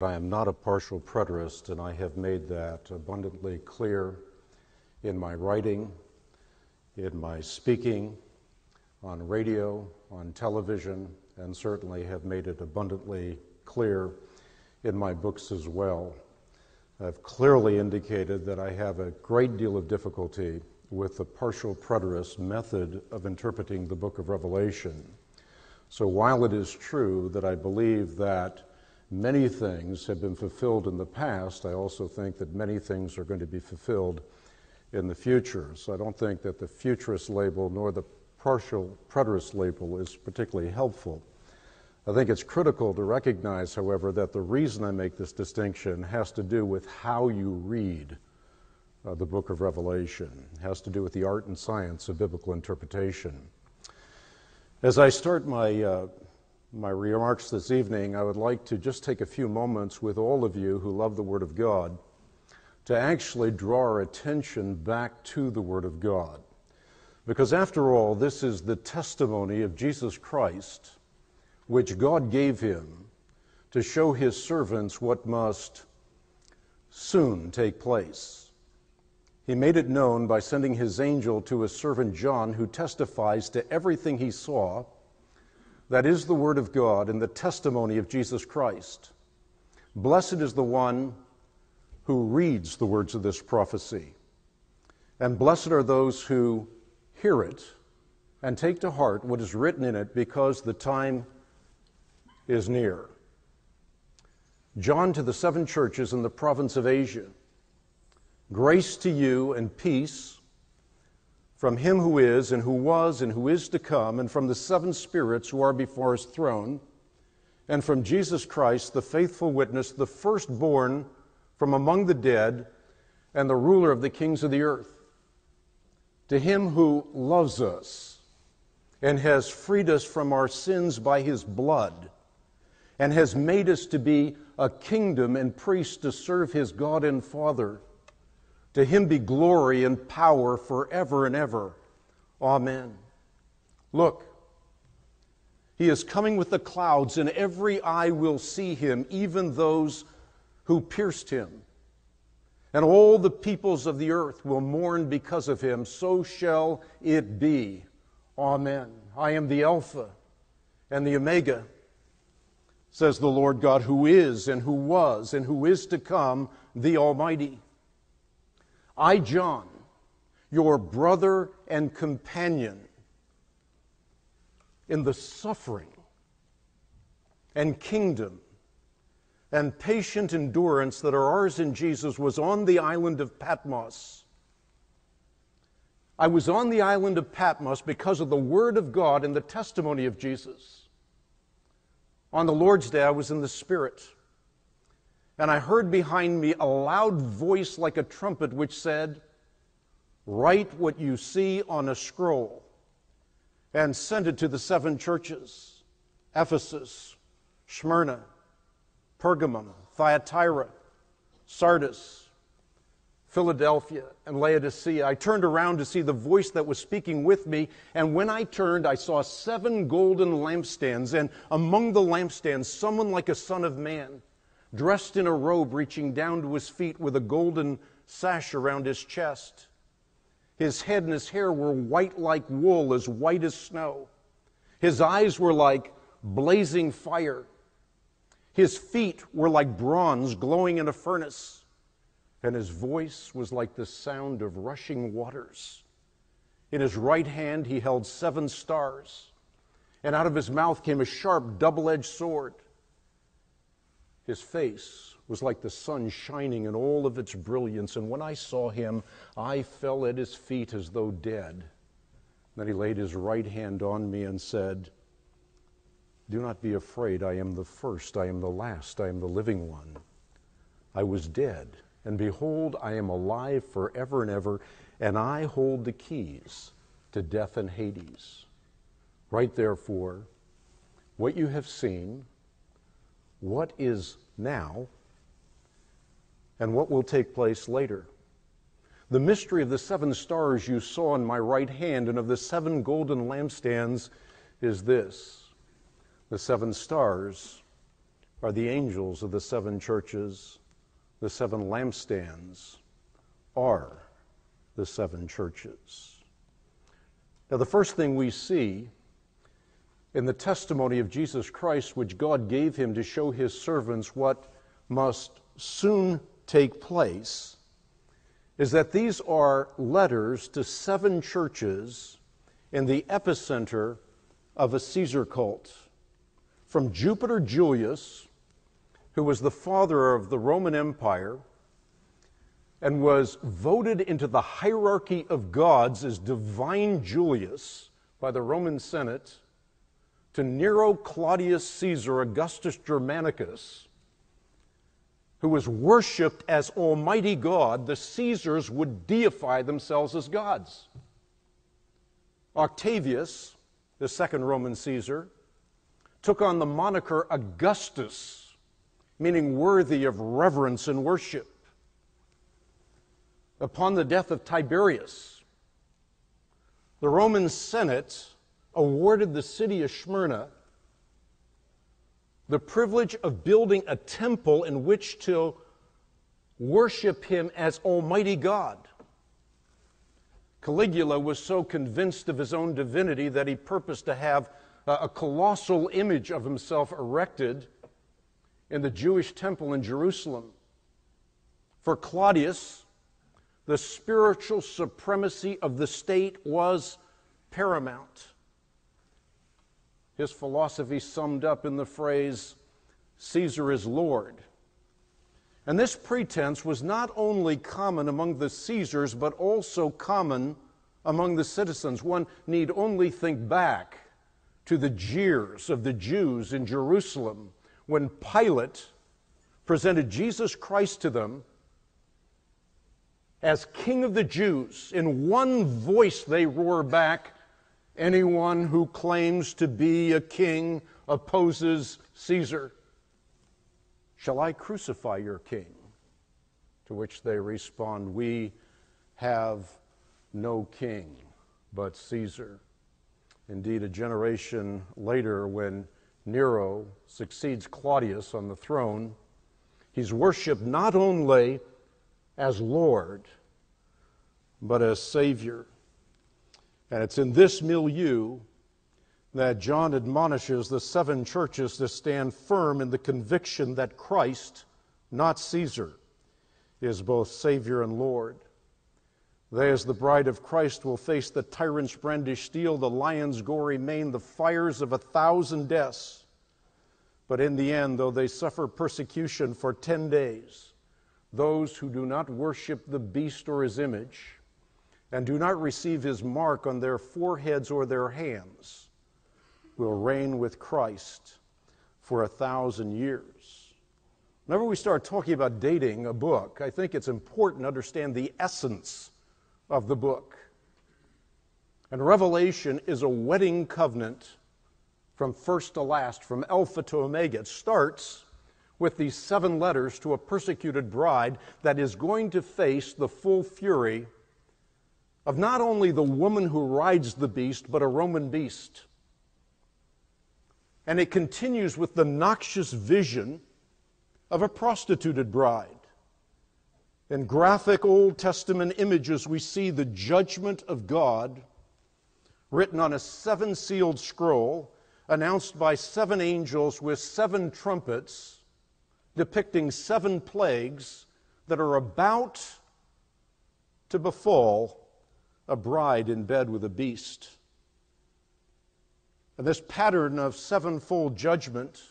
I am not a partial preterist, and I have made that abundantly clear in my writing, in my speaking, on radio, on television, and certainly have made it abundantly clear in my books as well. I've clearly indicated that I have a great deal of difficulty with the partial preterist method of interpreting the book of Revelation. So while it is true that I believe that many things have been fulfilled in the past, I also think that many things are going to be fulfilled in the future. So I don't think that the futurist label nor the partial preterist label is particularly helpful. I think it's critical to recognize, however, that the reason I make this distinction has to do with how you read uh, the book of Revelation, it has to do with the art and science of biblical interpretation. As I start my uh, my remarks this evening, I would like to just take a few moments with all of you who love the Word of God to actually draw our attention back to the Word of God. Because after all, this is the testimony of Jesus Christ, which God gave him to show his servants what must soon take place. He made it known by sending his angel to his servant John, who testifies to everything he saw that is the Word of God and the testimony of Jesus Christ. Blessed is the one who reads the words of this prophecy. And blessed are those who hear it and take to heart what is written in it because the time is near. John to the seven churches in the province of Asia. Grace to you and peace from him who is, and who was, and who is to come, and from the seven spirits who are before his throne, and from Jesus Christ, the faithful witness, the firstborn from among the dead, and the ruler of the kings of the earth. To him who loves us and has freed us from our sins by his blood, and has made us to be a kingdom and priests to serve his God and Father to him be glory and power forever and ever. Amen. Look, he is coming with the clouds, and every eye will see him, even those who pierced him. And all the peoples of the earth will mourn because of him. So shall it be. Amen. I am the Alpha and the Omega, says the Lord God, who is and who was and who is to come, the Almighty. I, John, your brother and companion in the suffering and kingdom and patient endurance that are ours in Jesus, was on the island of Patmos. I was on the island of Patmos because of the Word of God and the testimony of Jesus. On the Lord's Day, I was in the Spirit. And I heard behind me a loud voice like a trumpet which said, Write what you see on a scroll and send it to the seven churches Ephesus, Smyrna, Pergamum, Thyatira, Sardis, Philadelphia, and Laodicea. I turned around to see the voice that was speaking with me, and when I turned, I saw seven golden lampstands, and among the lampstands, someone like a son of man dressed in a robe reaching down to his feet with a golden sash around his chest. His head and his hair were white like wool, as white as snow. His eyes were like blazing fire. His feet were like bronze glowing in a furnace. And his voice was like the sound of rushing waters. In his right hand he held seven stars, and out of his mouth came a sharp double edged sword. His face was like the sun shining in all of its brilliance, and when I saw him, I fell at his feet as though dead. Then he laid his right hand on me and said, Do not be afraid. I am the first, I am the last, I am the living one. I was dead, and behold, I am alive forever and ever, and I hold the keys to death and Hades. Write therefore what you have seen what is now and what will take place later. The mystery of the seven stars you saw in my right hand and of the seven golden lampstands is this the seven stars are the angels of the seven churches, the seven lampstands are the seven churches. Now, the first thing we see in the testimony of Jesus Christ, which God gave him to show his servants what must soon take place, is that these are letters to seven churches in the epicenter of a Caesar cult. From Jupiter Julius, who was the father of the Roman Empire and was voted into the hierarchy of gods as divine Julius by the Roman Senate, to Nero Claudius Caesar Augustus Germanicus, who was worshiped as Almighty God, the Caesars would deify themselves as gods. Octavius, the second Roman Caesar, took on the moniker Augustus, meaning worthy of reverence and worship. Upon the death of Tiberius, the Roman Senate awarded the city of Smyrna the privilege of building a temple in which to worship him as Almighty God. Caligula was so convinced of his own divinity that he purposed to have a colossal image of himself erected in the Jewish temple in Jerusalem. For Claudius, the spiritual supremacy of the state was paramount his philosophy summed up in the phrase, Caesar is Lord. And this pretense was not only common among the Caesars, but also common among the citizens. One need only think back to the jeers of the Jews in Jerusalem when Pilate presented Jesus Christ to them as King of the Jews. In one voice, they roar back, Anyone who claims to be a king opposes Caesar. Shall I crucify your king? To which they respond, We have no king but Caesar. Indeed, a generation later, when Nero succeeds Claudius on the throne, he's worshiped not only as Lord, but as Savior. And it's in this milieu that John admonishes the seven churches to stand firm in the conviction that Christ, not Caesar, is both Savior and Lord. They, as the bride of Christ, will face the tyrant's brandished steel, the lion's gory mane, the fires of a thousand deaths. But in the end, though they suffer persecution for ten days, those who do not worship the beast or his image, and do not receive his mark on their foreheads or their hands will reign with Christ for a thousand years. Whenever we start talking about dating a book, I think it's important to understand the essence of the book. And Revelation is a wedding covenant from first to last, from Alpha to Omega. It starts with these seven letters to a persecuted bride that is going to face the full fury of not only the woman who rides the beast, but a Roman beast. And it continues with the noxious vision of a prostituted bride. In graphic Old Testament images, we see the judgment of God written on a seven sealed scroll, announced by seven angels with seven trumpets, depicting seven plagues that are about to befall a bride in bed with a beast. And this pattern of sevenfold judgment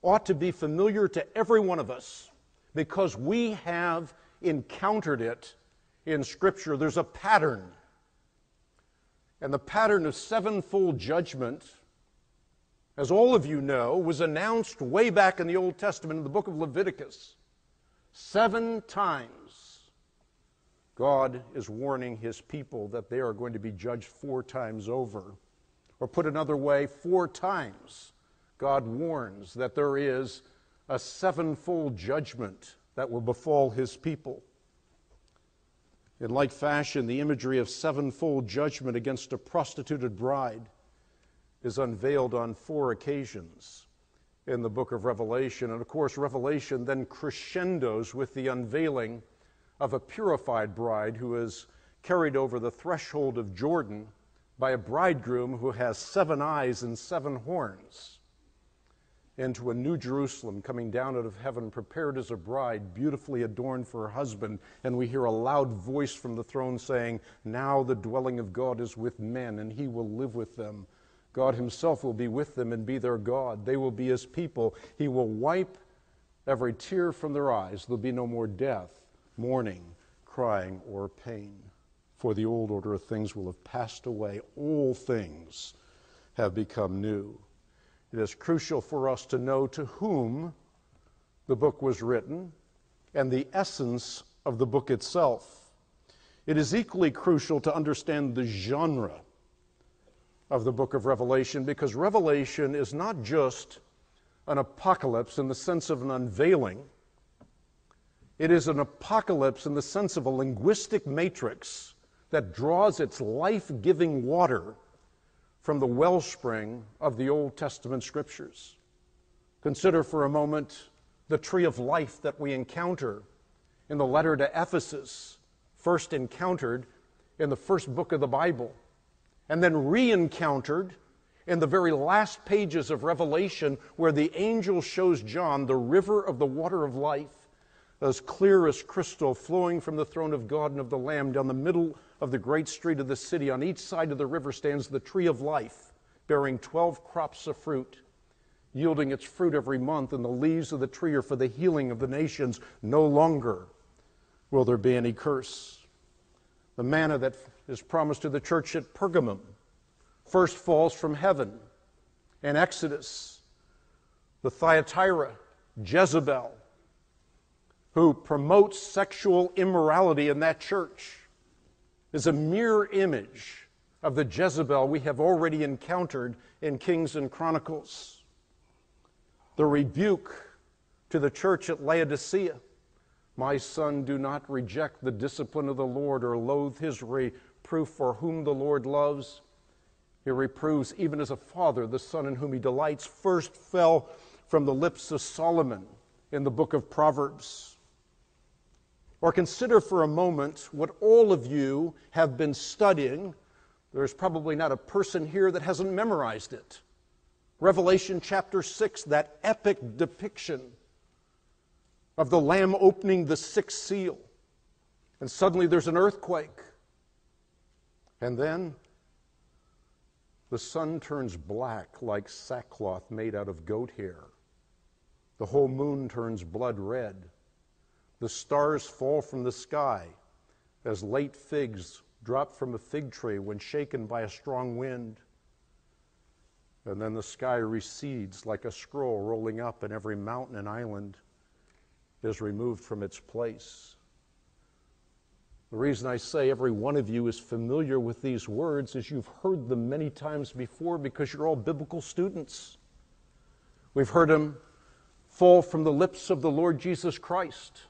ought to be familiar to every one of us because we have encountered it in Scripture. There's a pattern. And the pattern of sevenfold judgment, as all of you know, was announced way back in the Old Testament in the book of Leviticus. Seven times God is warning his people that they are going to be judged four times over. Or put another way, four times God warns that there is a sevenfold judgment that will befall his people. In like fashion, the imagery of sevenfold judgment against a prostituted bride is unveiled on four occasions in the book of Revelation. And of course, Revelation then crescendos with the unveiling of a purified bride who is carried over the threshold of Jordan by a bridegroom who has seven eyes and seven horns into a new Jerusalem coming down out of heaven, prepared as a bride, beautifully adorned for her husband. And we hear a loud voice from the throne saying, Now the dwelling of God is with men, and he will live with them. God himself will be with them and be their God. They will be his people. He will wipe every tear from their eyes. There'll be no more death, mourning, crying, or pain. For the old order of things will have passed away. All things have become new. It is crucial for us to know to whom the book was written and the essence of the book itself. It is equally crucial to understand the genre of the book of Revelation because Revelation is not just an apocalypse in the sense of an unveiling, it is an apocalypse in the sense of a linguistic matrix that draws its life giving water from the wellspring of the Old Testament scriptures. Consider for a moment the tree of life that we encounter in the letter to Ephesus, first encountered in the first book of the Bible, and then re encountered in the very last pages of Revelation, where the angel shows John the river of the water of life, as clear as crystal, flowing from the throne of God and of the Lamb down the middle of the great street of the city. On each side of the river stands the tree of life, bearing 12 crops of fruit, yielding its fruit every month, and the leaves of the tree are for the healing of the nations. No longer will there be any curse. The manna that is promised to the church at Pergamum first falls from heaven. In Exodus, the Thyatira, Jezebel, who promotes sexual immorality in that church, is a mirror image of the Jezebel we have already encountered in Kings and Chronicles. The rebuke to the church at Laodicea My son, do not reject the discipline of the Lord or loathe his reproof, for whom the Lord loves. He reproves, even as a father, the son in whom he delights, first fell from the lips of Solomon in the book of Proverbs. Or consider for a moment what all of you have been studying. There's probably not a person here that hasn't memorized it. Revelation chapter 6, that epic depiction of the Lamb opening the sixth seal. And suddenly there's an earthquake. And then the sun turns black like sackcloth made out of goat hair. The whole moon turns blood red. The stars fall from the sky as late figs drop from a fig tree when shaken by a strong wind. And then the sky recedes like a scroll rolling up, and every mountain and island is removed from its place. The reason I say every one of you is familiar with these words is you've heard them many times before because you're all biblical students. We've heard them fall from the lips of the Lord Jesus Christ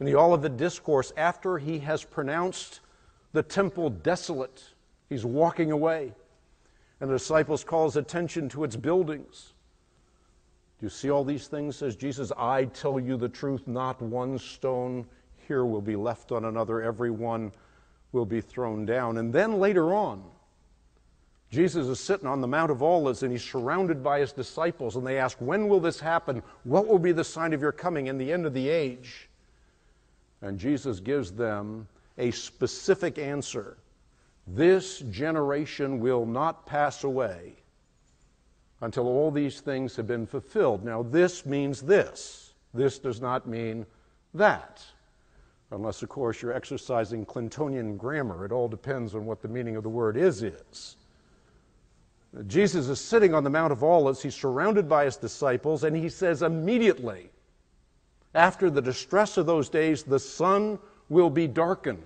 in the Olivet Discourse, after he has pronounced the temple desolate, he's walking away. And the disciples call his attention to its buildings. Do you see all these things? Says Jesus, I tell you the truth, not one stone here will be left on another, every one will be thrown down. And then later on, Jesus is sitting on the Mount of Olives and he's surrounded by his disciples, and they ask, When will this happen? What will be the sign of your coming in the end of the age? And Jesus gives them a specific answer This generation will not pass away until all these things have been fulfilled. Now, this means this. This does not mean that. Unless, of course, you're exercising Clintonian grammar. It all depends on what the meaning of the word is is. Jesus is sitting on the Mount of Olives. He's surrounded by his disciples, and he says immediately, after the distress of those days, the sun will be darkened,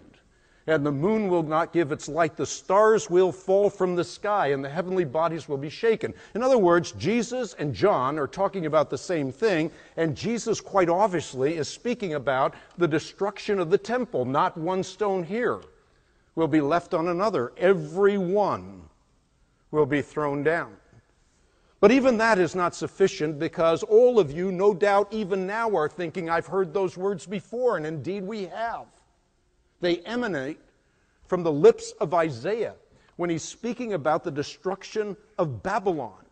and the moon will not give its light. The stars will fall from the sky, and the heavenly bodies will be shaken. In other words, Jesus and John are talking about the same thing, and Jesus, quite obviously, is speaking about the destruction of the temple. Not one stone here will be left on another, every one will be thrown down. But even that is not sufficient because all of you, no doubt, even now are thinking, I've heard those words before, and indeed we have. They emanate from the lips of Isaiah when he's speaking about the destruction of Babylon.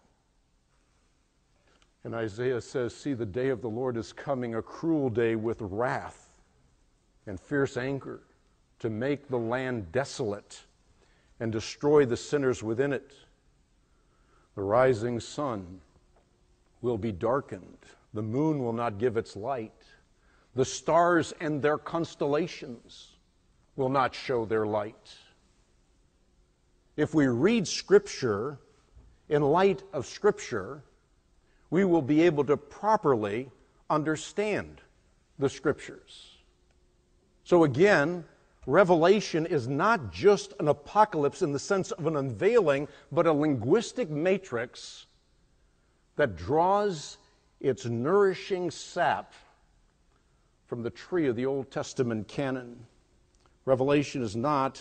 And Isaiah says, See, the day of the Lord is coming, a cruel day with wrath and fierce anger to make the land desolate and destroy the sinners within it. The rising sun will be darkened. The moon will not give its light. The stars and their constellations will not show their light. If we read Scripture in light of Scripture, we will be able to properly understand the Scriptures. So, again, Revelation is not just an apocalypse in the sense of an unveiling, but a linguistic matrix that draws its nourishing sap from the tree of the Old Testament canon. Revelation is not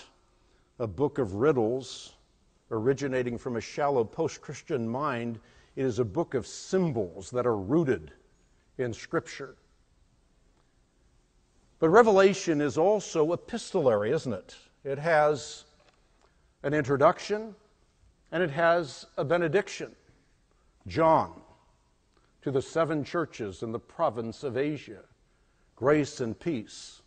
a book of riddles originating from a shallow post Christian mind. It is a book of symbols that are rooted in Scripture. But Revelation is also epistolary, isn't it? It has an introduction and it has a benediction. John, to the seven churches in the province of Asia, grace and peace.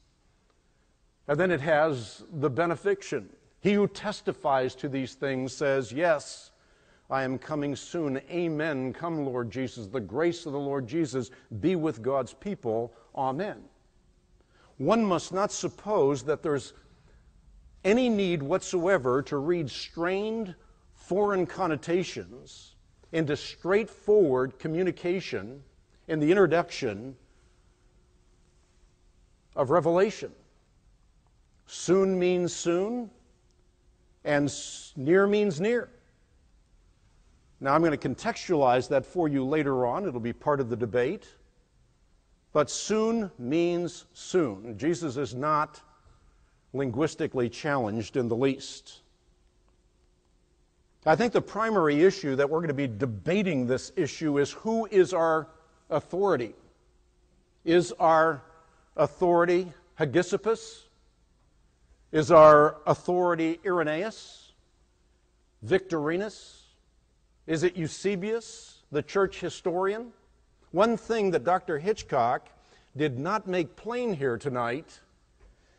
And then it has the benefiction. He who testifies to these things says, Yes, I am coming soon. Amen. Come, Lord Jesus. The grace of the Lord Jesus be with God's people. Amen one must not suppose that there's any need whatsoever to read strained foreign connotations into straightforward communication in the introduction of Revelation. Soon means soon, and near means near. Now, I'm going to contextualize that for you later on. It'll be part of the debate. But soon means soon. Jesus is not linguistically challenged in the least. I think the primary issue that we're going to be debating this issue is who is our authority? Is our authority Hegesippus? Is our authority Irenaeus? Victorinus? Is it Eusebius, the church historian? One thing that Dr. Hitchcock did not make plain here tonight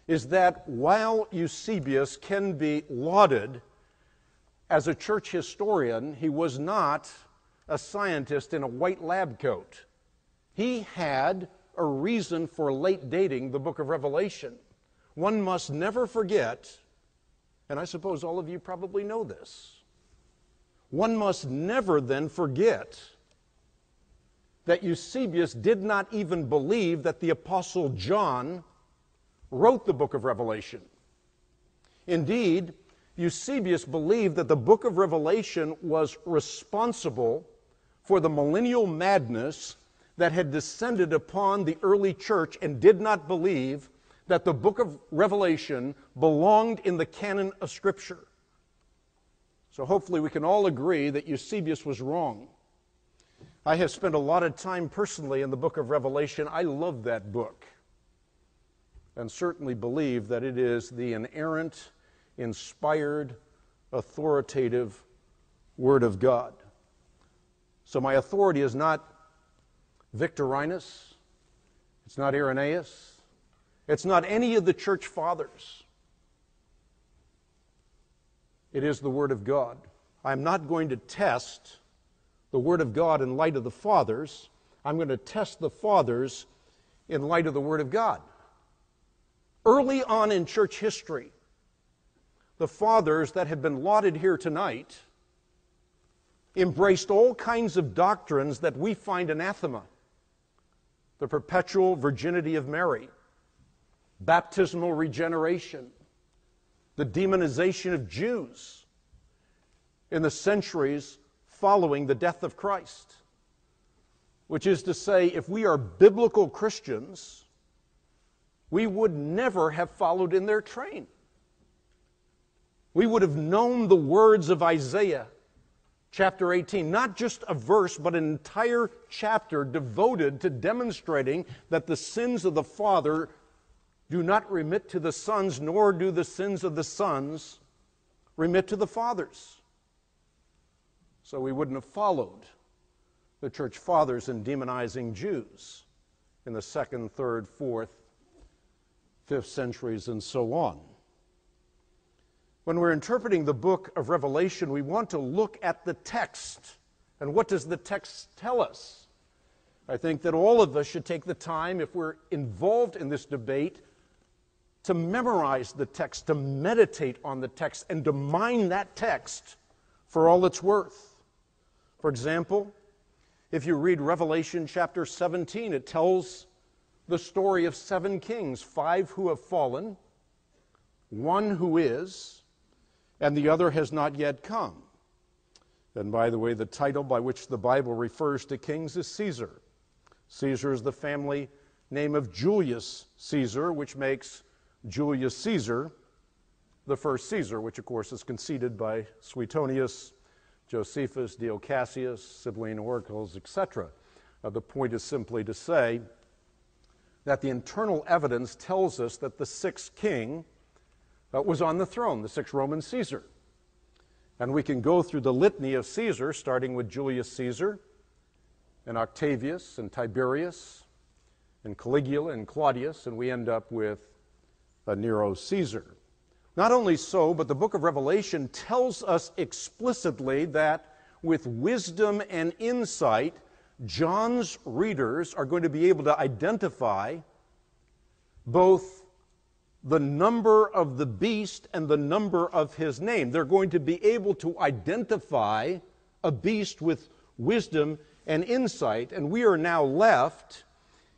is that while Eusebius can be lauded as a church historian, he was not a scientist in a white lab coat. He had a reason for late dating the book of Revelation. One must never forget, and I suppose all of you probably know this, one must never then forget that Eusebius did not even believe that the Apostle John wrote the book of Revelation. Indeed, Eusebius believed that the book of Revelation was responsible for the millennial madness that had descended upon the early church and did not believe that the book of Revelation belonged in the canon of Scripture. So hopefully we can all agree that Eusebius was wrong. I have spent a lot of time personally in the book of Revelation. I love that book and certainly believe that it is the inerrant, inspired, authoritative Word of God. So my authority is not Victorinus, it's not Irenaeus, it's not any of the church fathers. It is the Word of God. I'm not going to test the Word of God in light of the fathers. I'm going to test the fathers in light of the Word of God. Early on in church history, the fathers that have been lauded here tonight embraced all kinds of doctrines that we find anathema the perpetual virginity of Mary, baptismal regeneration, the demonization of Jews in the centuries following the death of Christ. Which is to say, if we are biblical Christians, we would never have followed in their train. We would have known the words of Isaiah chapter 18, not just a verse, but an entire chapter devoted to demonstrating that the sins of the Father do not remit to the sons, nor do the sins of the sons remit to the fathers. So we wouldn't have followed the church fathers in demonizing Jews in the second, third, fourth, fifth centuries, and so on. When we're interpreting the book of Revelation, we want to look at the text. And what does the text tell us? I think that all of us should take the time, if we're involved in this debate, to memorize the text, to meditate on the text, and to mine that text for all it's worth. For example, if you read Revelation chapter 17, it tells the story of seven kings, five who have fallen, one who is, and the other has not yet come. And by the way, the title by which the Bible refers to kings is Caesar. Caesar is the family name of Julius Caesar, which makes Julius Caesar the first Caesar, which of course is conceded by Suetonius, Josephus, Dio Cassius, Sibylline oracles, etc. Uh, the point is simply to say that the internal evidence tells us that the sixth king uh, was on the throne, the sixth Roman Caesar. And we can go through the litany of Caesar, starting with Julius Caesar, and Octavius, and Tiberius, and Caligula, and Claudius, and we end up with uh, Nero Caesar. Not only so, but the book of Revelation tells us explicitly that with wisdom and insight, John's readers are going to be able to identify both the number of the beast and the number of his name. They're going to be able to identify a beast with wisdom and insight. And we are now left,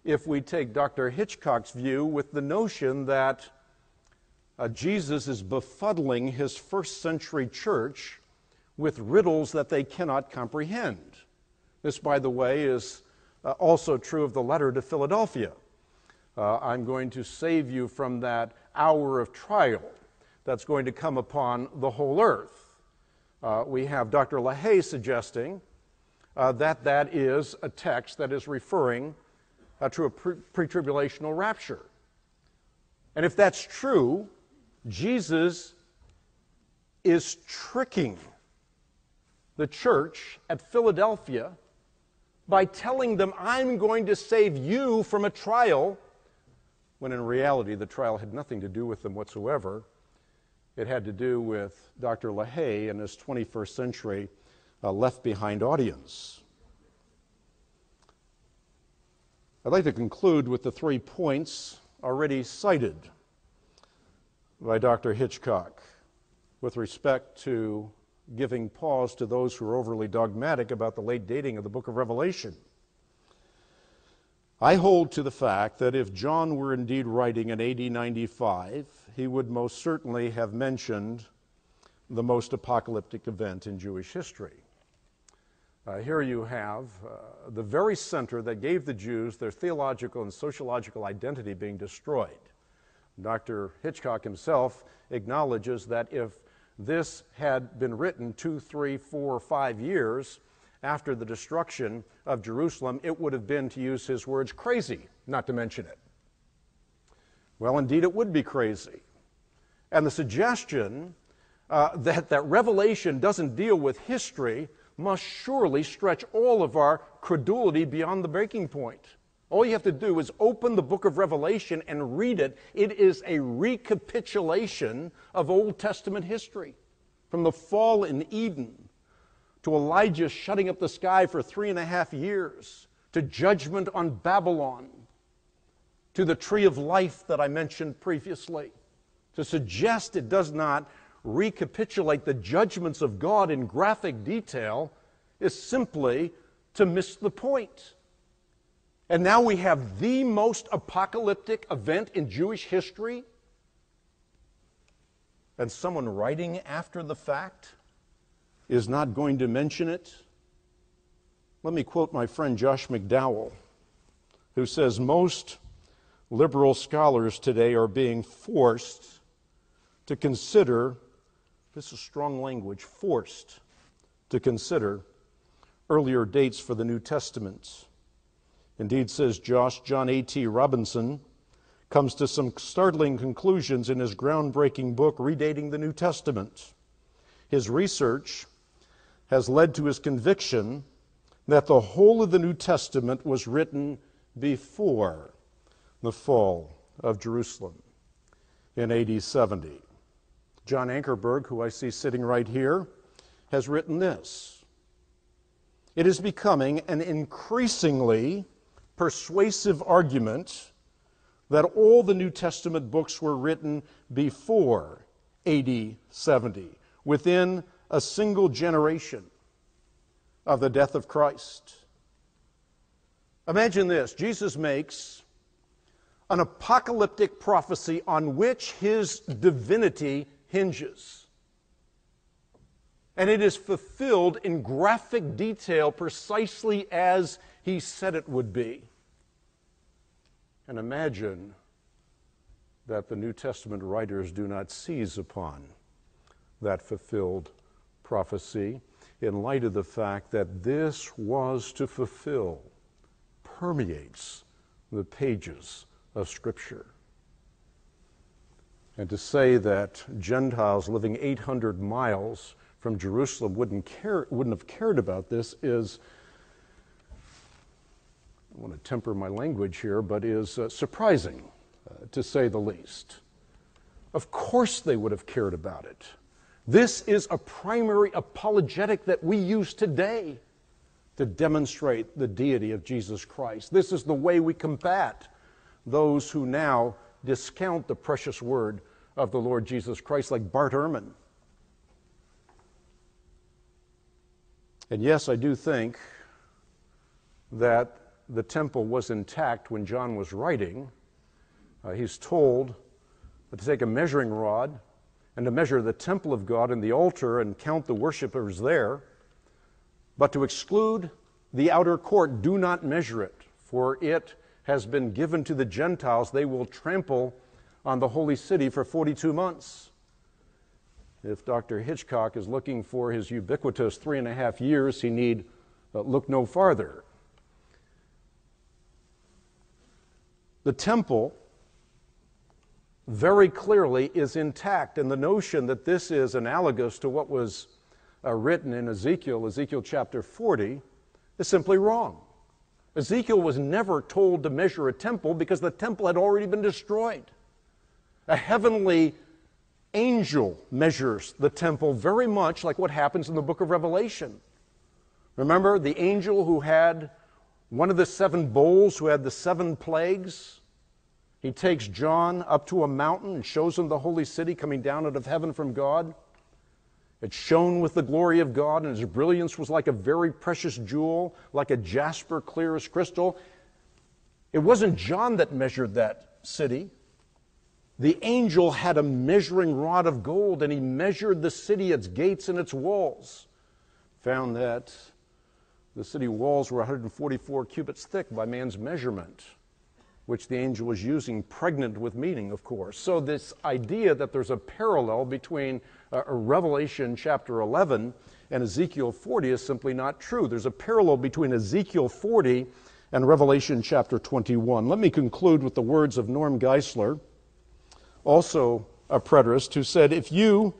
if we take Dr. Hitchcock's view, with the notion that uh, Jesus is befuddling his first century church with riddles that they cannot comprehend. This, by the way, is uh, also true of the letter to Philadelphia. Uh, I'm going to save you from that hour of trial that's going to come upon the whole earth. Uh, we have Dr. LaHaye suggesting uh, that that is a text that is referring uh, to a pre tribulational rapture. And if that's true, Jesus is tricking the church at Philadelphia by telling them, I'm going to save you from a trial when in reality the trial had nothing to do with them whatsoever. It had to do with Dr. LaHaye and his 21st century uh, left behind audience. I'd like to conclude with the three points already cited by Dr. Hitchcock with respect to giving pause to those who are overly dogmatic about the late dating of the book of Revelation. I hold to the fact that if John were indeed writing in AD 95, he would most certainly have mentioned the most apocalyptic event in Jewish history. Uh, here you have uh, the very center that gave the Jews their theological and sociological identity being destroyed. Dr. Hitchcock himself acknowledges that if this had been written two, three, four, five years after the destruction of Jerusalem, it would have been, to use his words, crazy not to mention it. Well, indeed, it would be crazy. And the suggestion uh, that, that Revelation doesn't deal with history must surely stretch all of our credulity beyond the breaking point. All you have to do is open the book of Revelation and read it. It is a recapitulation of Old Testament history. From the fall in Eden to Elijah shutting up the sky for three and a half years, to judgment on Babylon, to the tree of life that I mentioned previously. To suggest it does not recapitulate the judgments of God in graphic detail is simply to miss the point. And now we have the most apocalyptic event in Jewish history, and someone writing after the fact is not going to mention it. Let me quote my friend Josh McDowell, who says most liberal scholars today are being forced to consider, this is strong language, forced to consider earlier dates for the New Testament. Indeed, says Josh, John A.T. Robinson comes to some startling conclusions in his groundbreaking book, Redating the New Testament. His research has led to his conviction that the whole of the New Testament was written before the fall of Jerusalem in AD 70. John Ankerberg, who I see sitting right here, has written this. It is becoming an increasingly persuasive argument that all the New Testament books were written before AD 70, within a single generation of the death of Christ. Imagine this Jesus makes an apocalyptic prophecy on which his divinity hinges. And it is fulfilled in graphic detail precisely as he said it would be. And imagine that the New Testament writers do not seize upon that fulfilled prophecy in light of the fact that this was to fulfill, permeates the pages of Scripture. And to say that Gentiles living 800 miles from Jerusalem wouldn't, care, wouldn't have cared about this is, I want to temper my language here, but is uh, surprising, uh, to say the least. Of course they would have cared about it. This is a primary apologetic that we use today to demonstrate the deity of Jesus Christ. This is the way we combat those who now discount the precious word of the Lord Jesus Christ, like Bart Ehrman. And yes, I do think that the temple was intact when John was writing. Uh, he's told to take a measuring rod and to measure the temple of God and the altar and count the worshippers there, but to exclude the outer court, do not measure it, for it has been given to the Gentiles. They will trample on the holy city for 42 months. If Dr. Hitchcock is looking for his ubiquitous three and a half years, he need uh, look no farther. The temple very clearly is intact, and the notion that this is analogous to what was uh, written in Ezekiel, Ezekiel chapter 40, is simply wrong. Ezekiel was never told to measure a temple because the temple had already been destroyed. A heavenly angel measures the temple very much like what happens in the book of Revelation. Remember the angel who had one of the seven bowls, who had the seven plagues? He takes John up to a mountain and shows him the holy city coming down out of heaven from God. It shone with the glory of God, and its brilliance was like a very precious jewel, like a jasper clear as crystal. It wasn't John that measured that city. The angel had a measuring rod of gold, and he measured the city, its gates, and its walls. Found that the city walls were 144 cubits thick by man's measurement which the angel was using, pregnant with meaning, of course. So, this idea that there's a parallel between uh, Revelation chapter 11 and Ezekiel 40 is simply not true. There's a parallel between Ezekiel 40 and Revelation chapter 21. Let me conclude with the words of Norm Geisler, also a preterist, who said, If you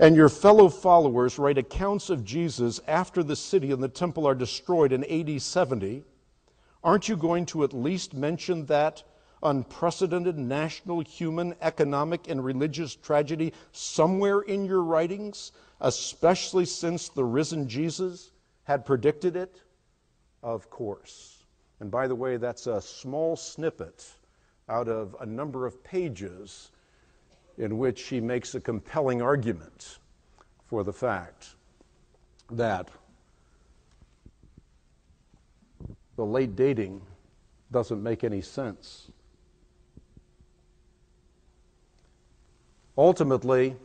and your fellow followers write accounts of Jesus after the city and the temple are destroyed in AD 70, Aren't you going to at least mention that unprecedented national, human, economic, and religious tragedy somewhere in your writings, especially since the risen Jesus had predicted it? Of course. And by the way, that's a small snippet out of a number of pages in which she makes a compelling argument for the fact that the late dating doesn't make any sense. Ultimately,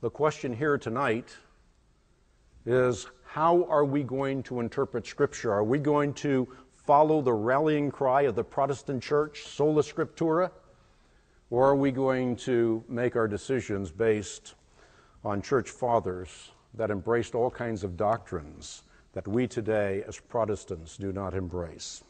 the question here tonight is how are we going to interpret Scripture? Are we going to follow the rallying cry of the Protestant church, sola scriptura? Or are we going to make our decisions based on church fathers that embraced all kinds of doctrines that we today, as Protestants, do not embrace.